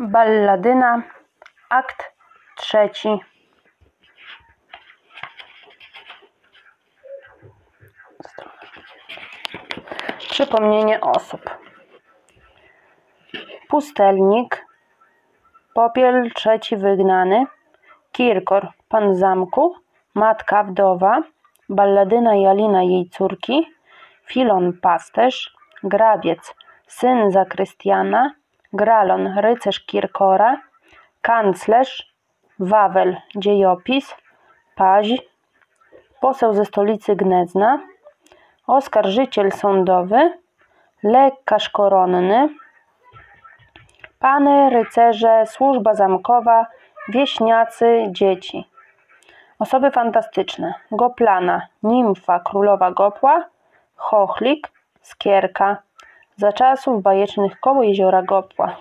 Balladyna, akt trzeci. Przypomnienie osób. Pustelnik, Popiel trzeci wygnany, Kirkor, pan zamku, matka wdowa, Balladyna Jalina jej córki, Filon pasterz, Grabiec, syn zakrystiana, Gralon rycerz Kirkora, kanclerz, Wawel dziejopis, Paź, poseł ze stolicy Gnezna, oskarżyciel sądowy, lekarz koronny, pany, rycerze, służba zamkowa, wieśniacy, dzieci. Osoby fantastyczne. Goplana, nimfa, królowa Gopła, chochlik, skierka. Za czasów bajecznych koło jeziora Gopła.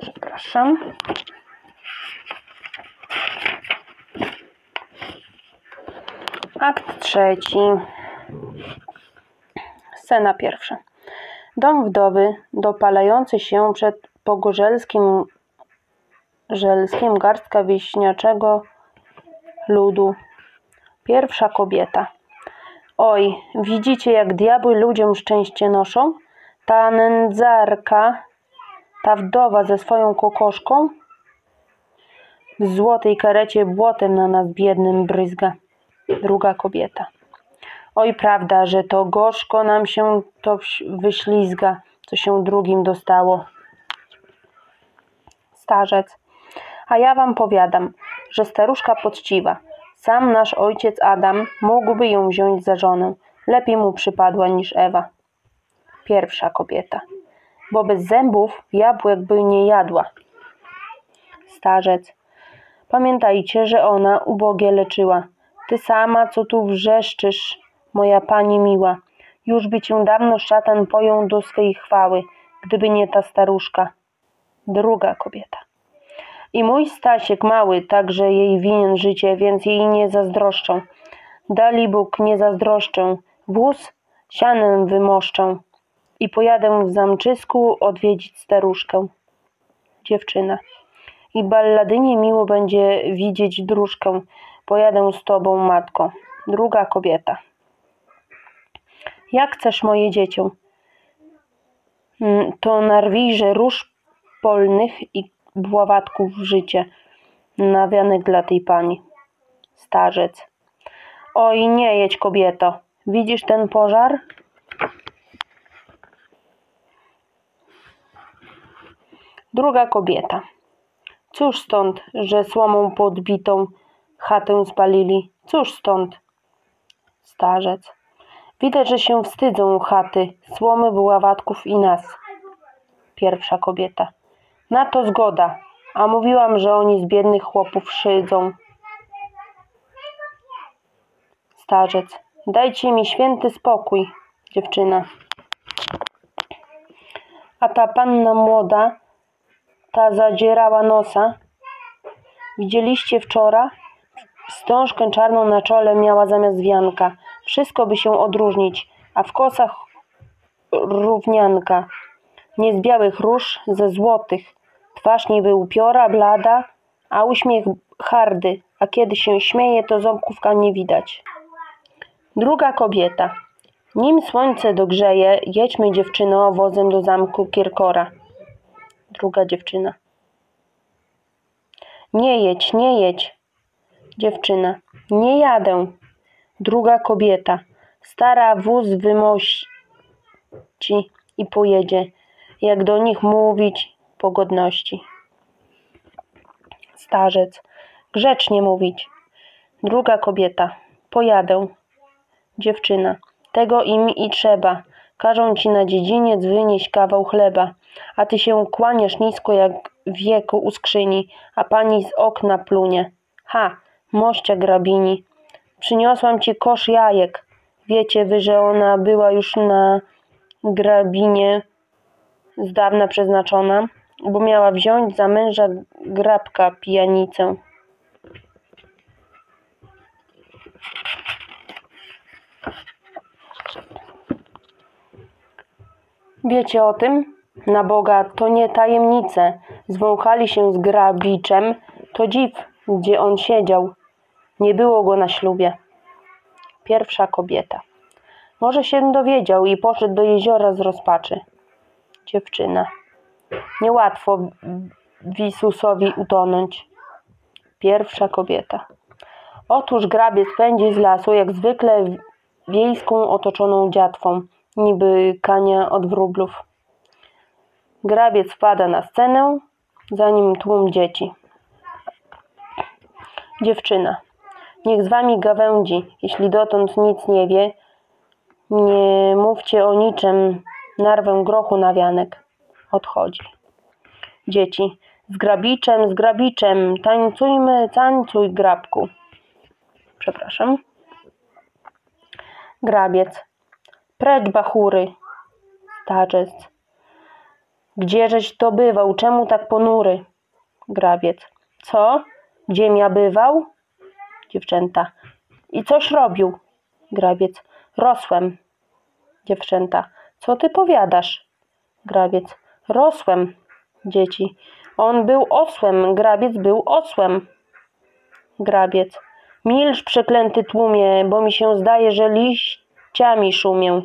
Przepraszam. Akt trzeci. Scena pierwsza. Dom wdowy, dopalający się przed pogorzelskim żelskiem garstka wieśniaczego ludu. Pierwsza kobieta. Oj, widzicie jak diabły ludziom szczęście noszą? Ta nędzarka, ta wdowa ze swoją kokoszką w złotej karecie błotem na nas biednym bryzga. Druga kobieta. Oj, prawda, że to gorzko nam się to wyślizga, co się drugim dostało. Starzec. A ja wam powiadam, że staruszka poczciwa. Sam nasz ojciec Adam mógłby ją wziąć za żonę. Lepiej mu przypadła niż Ewa. Pierwsza kobieta. Bo bez zębów jabłek by nie jadła. Starzec. Pamiętajcie, że ona ubogie leczyła. Ty sama, co tu wrzeszczysz, moja pani miła. Już by cię dawno szatan pojął do swej chwały, gdyby nie ta staruszka. Druga kobieta. I mój Stasiek mały, także jej winien życie, więc jej nie zazdroszczą. Dali Bóg nie zazdroszczę, wóz sianem wymoszczę i pojadę w zamczysku odwiedzić staruszkę. Dziewczyna. I balladynie miło będzie widzieć dróżkę, pojadę z tobą, matko. Druga kobieta. Jak chcesz, moje dziecię? To narwijże róż polnych i bławatków w życie, nawianek dla tej pani. Starzec. Oj, nie jedź, kobieto. Widzisz ten pożar? Druga kobieta. Cóż stąd, że słomą podbitą chatę spalili? Cóż stąd? Starzec. Widać, że się wstydzą chaty, słomy, buławatków i nas. Pierwsza kobieta. Na to zgoda, a mówiłam, że oni z biednych chłopów szydzą. Starzec. Dajcie mi święty spokój, dziewczyna. A ta panna młoda, ta zadzierała nosa. Widzieliście wczoraj? Wstążkę czarną na czole miała zamiast wianka. Wszystko by się odróżnić, a w kosach równianka. Nie z białych róż, ze złotych. Twarz niby upiora, blada, a uśmiech hardy, a kiedy się śmieje, to ząbkówka nie widać. Druga kobieta. Nim słońce dogrzeje, jedźmy dziewczyno wozem do zamku Kirkora. Druga dziewczyna. Nie jedź, nie jedź. Dziewczyna. Nie jadę. Druga kobieta. Stara wóz wymości i pojedzie. Jak do nich mówić pogodności. Starzec. Grzecznie mówić. Druga kobieta. Pojadę. Dziewczyna. Tego im i trzeba. Każą ci na dziedziniec wynieść kawał chleba, a ty się kłaniasz nisko jak wieku u skrzyni, a pani z okna plunie. Ha, mościa grabini. Przyniosłam ci kosz jajek. Wiecie wy, że ona była już na grabinie z dawna przeznaczona, bo miała wziąć za męża grabka pijanicę. Wiecie o tym? Na Boga, to nie tajemnice. Zwąchali się z grabiczem, to dziw, gdzie on siedział. Nie było go na ślubie. Pierwsza kobieta. Może się dowiedział i poszedł do jeziora z rozpaczy. Dziewczyna. Niełatwo Wisusowi utonąć. Pierwsza kobieta. Otóż grabiec pędzi z lasu, jak zwykle wiejską otoczoną dziatwą, niby kania od wróblów. Grabiec wpada na scenę, za nim tłum dzieci. Dziewczyna. Niech z wami gawędzi, jeśli dotąd nic nie wie, nie mówcie o niczym, narwę grochu na wianek. Odchodzi. Dzieci. Z grabiczem, z grabiczem, tańcujmy, tańcuj, grabku. Przepraszam. Grabiec. Precz, bachury. Starzec. Gdzieżeś to bywał? Czemu tak ponury? Grabiec. Co? Gdziem ja bywał? Dziewczęta. I coś robił? Grabiec. Rosłem. Dziewczęta. Co ty powiadasz? Grabiec. Rosłem. Dzieci. On był osłem. Grabiec był osłem. Grabiec. Milcz, przeklęty tłumie, bo mi się zdaje, że liściami szumię.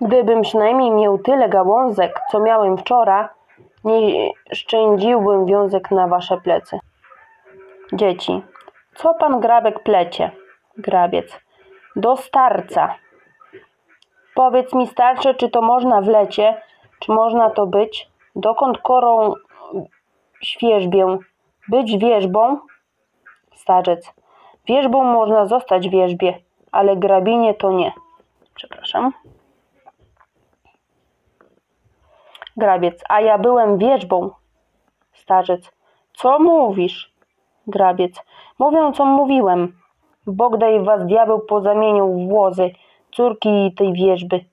Gdybym przynajmniej miał tyle gałązek, co miałem wczoraj, nie szczędziłbym wiązek na wasze plecy. Dzieci. Co pan grabek plecie? Grabiec. Do starca. Powiedz mi starcze, czy to można w lecie, czy można to być? Dokąd korą świeżbię? Być wierzbą? Starzec. Wierzbą można zostać wierzbie, ale grabinie to nie. Przepraszam. Grabiec. A ja byłem wierzbą. Starzec. Co mówisz? Grabiec. Mówię, co mówiłem. Bogdaj was diabeł pozamienił w łozy, córki tej wierzby.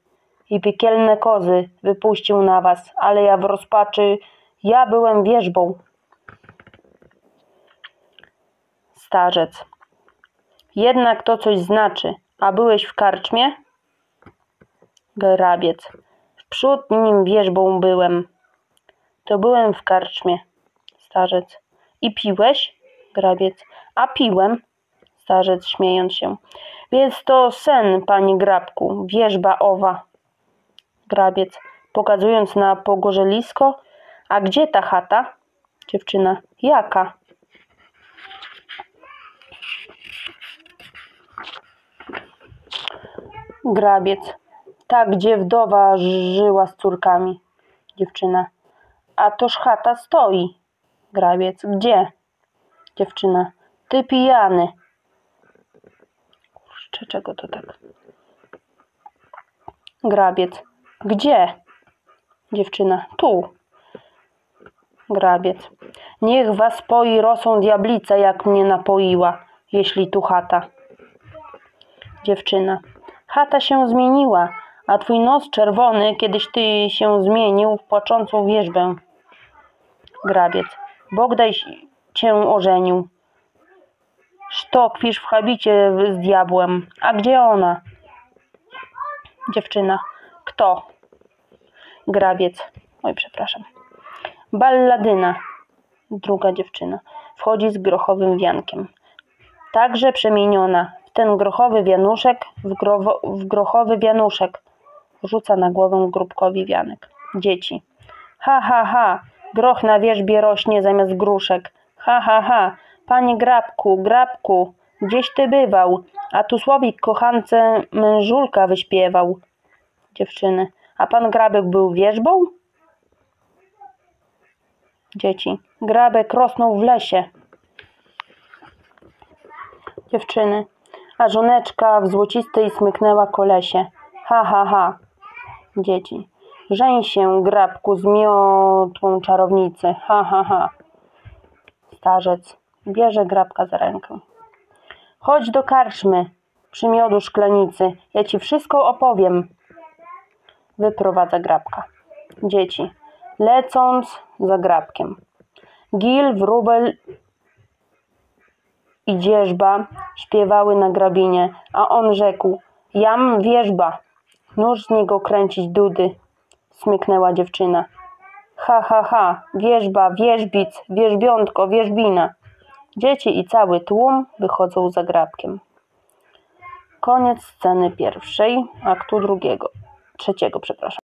I piekielne kozy wypuścił na was, ale ja w rozpaczy, ja byłem wierzbą. Starzec. Jednak to coś znaczy. A byłeś w karczmie? Grabiec. Wprzód nim wierzbą byłem. To byłem w karczmie. Starzec. I piłeś? Grabiec. A piłem. Starzec śmiejąc się. Więc to sen, panie grabku, wierzba owa. Grabiec. Pokazując na pogorzelisko. A gdzie ta chata? Dziewczyna. Jaka? Grabiec. Ta, gdzie wdowa żyła z córkami. Dziewczyna. A toż chata stoi. Grabiec. Gdzie? Dziewczyna. Ty pijany. Kurczę, czego to tak? Grabiec. Gdzie? Dziewczyna. Tu. Grabiec. Niech was poi rosą diablica, jak mnie napoiła, jeśli tu chata. Dziewczyna. Chata się zmieniła, a twój nos czerwony kiedyś ty się zmienił w płaczącą wierzbę. Grabiec. Bogdaj cię ożenił. Sztokwisz w habicie z diabłem. A gdzie ona? Dziewczyna. Kto? Grabiec. Oj, przepraszam. Balladyna. Druga dziewczyna. Wchodzi z grochowym wiankiem. Także przemieniona. W ten grochowy wianuszek, w, w grochowy wianuszek. Rzuca na głowę grupkowi wianek. Dzieci. Ha, ha, ha. Groch na wierzbie rośnie zamiast gruszek. Ha, ha, ha. Panie Grabku, Grabku, gdzieś ty bywał, a tu Słowik kochance mężulka wyśpiewał. Dziewczyny. A pan Grabek był wierzbą? Dzieci. Grabek rosnął w lesie. Dziewczyny. A żoneczka w złocistej smyknęła kolesie. Ha, ha, ha. Dzieci. Żeń się, Grabku, z miotłą czarownicy. Ha, ha, ha. Starzec. Bierze Grabka za rękę. Chodź do karczmy, przy miodu szklanicy. Ja ci wszystko opowiem. Wyprowadza Grabka. Dzieci. Lecąc za Grabkiem. Gil, wróbel i dzierżba śpiewały na grabinie, a on rzekł Jam wierzba. Nóż z niego kręcić dudy, smyknęła dziewczyna. Ha, ha, ha, wierzba, wierzbic, wierzbiątko, wierzbina. Dzieci i cały tłum wychodzą za grabkiem. Koniec sceny pierwszej, aktu drugiego, trzeciego, przepraszam.